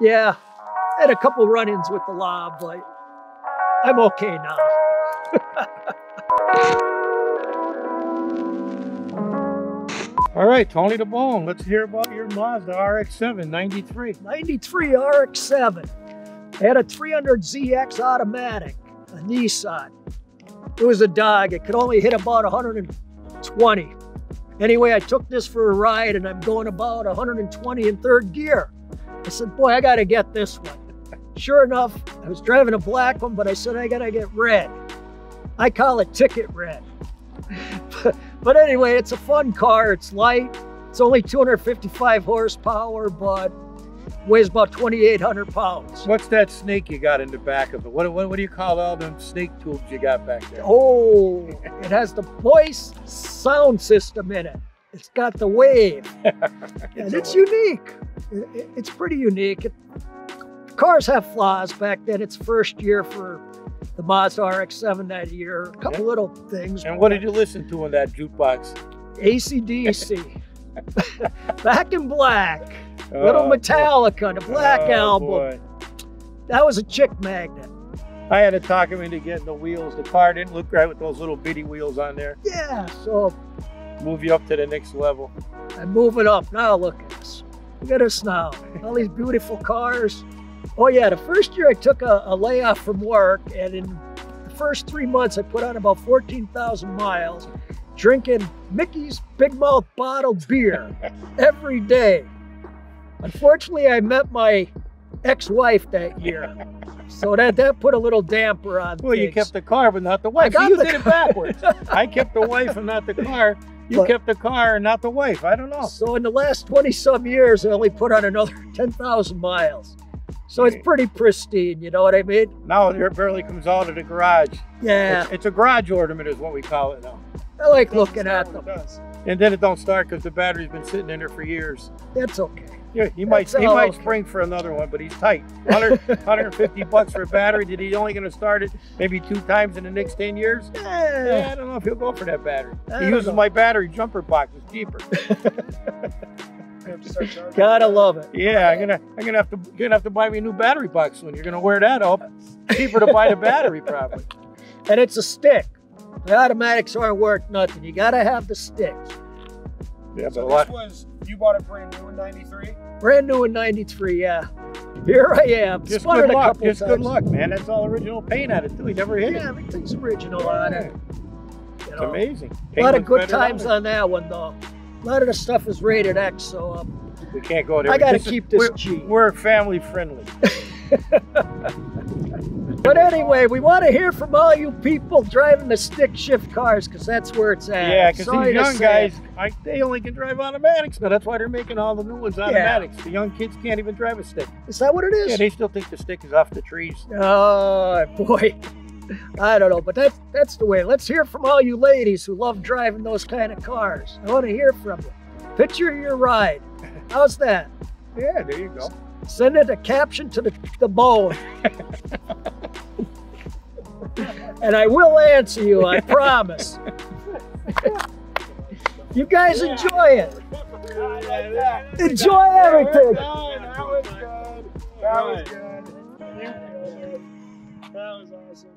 Yeah, had a couple run-ins with the law, but I'm okay now. All right, Tony the Bone, let's hear about your Mazda RX-7 93. 93 RX-7. Had a 300ZX automatic, a Nissan. It was a dog. It could only hit about 120. Anyway, I took this for a ride and I'm going about 120 in third gear. I said, boy, I gotta get this one. Sure enough, I was driving a black one, but I said, I gotta get red. I call it ticket red. but anyway, it's a fun car. It's light. It's only 255 horsepower, but weighs about 2,800 pounds. What's that snake you got in the back of it? What, what, what do you call all them snake tubes you got back there? Oh, it has the Bose sound system in it. It's got the wave, and it's unique. It- it- It's pretty unique. It- cars have flaws. Back then, it's first year for the Mazda RX-7 that year. A couple little things. And what did you listen to in that jukebox? ACDC. Back in Black. Little Oh, Metallica, the Black oh, Album. boy. That was a chick magnet. I had to talk him into getting the wheels. The car didn't look right with those little bitty wheels on there. Yeah, so Move you up to the next level. I'm moving up. Now look at us. Look at us now. All these beautiful cars. Oh yeah, the first year I took a, a layoff from work, and in the first three months I put on about 14,000 miles, drinking Mickey's Big Mouth bottled beer every day. Unfortunately, I met my ex-wife that year, so that that put a little damper on. Well, you kept the car, but not the wife. you did it backwards. I kept the wife and not the car. You But- kept the car and not the wife. I don't know. So in the last 20 some years, I only put on another 10,000 miles. So it's pretty pristine, you know what I mean? Now it barely comes out of the garage. Yeah, It's, it's a garage ornament, is what we call it now. I like looking at them. And then it don't start because the battery's been sitting in there for years. That's okay. Yeah, he might That's he might okay. spring for another one, but he's tight. 100, 150 bucks for a battery. Did he only going to start it maybe two times in the next 10 years? Yeah, I don't know if he'll go for that battery. I He uses know. my battery jumper box. It's cheaper. gotta love it. Yeah, I'm gonna I'm gonna have to gonna have to buy me a new battery box soon. You're gonna wear that up. Cheaper to buy the battery probably. And it's a stick. The automatics aren't worth nothing. You gotta have the sticks. Yeah, but a So lot. this was you bought it brand new in '93. Brand new in 93, yeah. Here I am. Just Spun it good a luck. couple Just times. good luck, man. That's all original paint on it too. He never hit Yeah, it. everything's original on it. You It's know. amazing. A lot of good times on that one, though. A lot of the stuff is rated X, so um, We can't go there. I gotta This keep this we're, G. We're family friendly. But anyway, we want to hear from all you people driving the stick shift cars because that's where it's at. Yeah, because these young guys. I, they only can drive automatics now. That's why they're making all the new ones automatics. The young kids can't even drive a stick. Is that what it is? Yeah, they still think the stick is off the trees. Oh boy, I don't know, but that's that's the way. Let's hear from all you ladies who love driving those kind of cars. I want to hear from you. Picture your ride. How's that? Yeah, there you go. Send it a caption to the, the bone. and I will answer you, I promise. you guys enjoy it. Enjoy everything. That was good. That was good. That was awesome.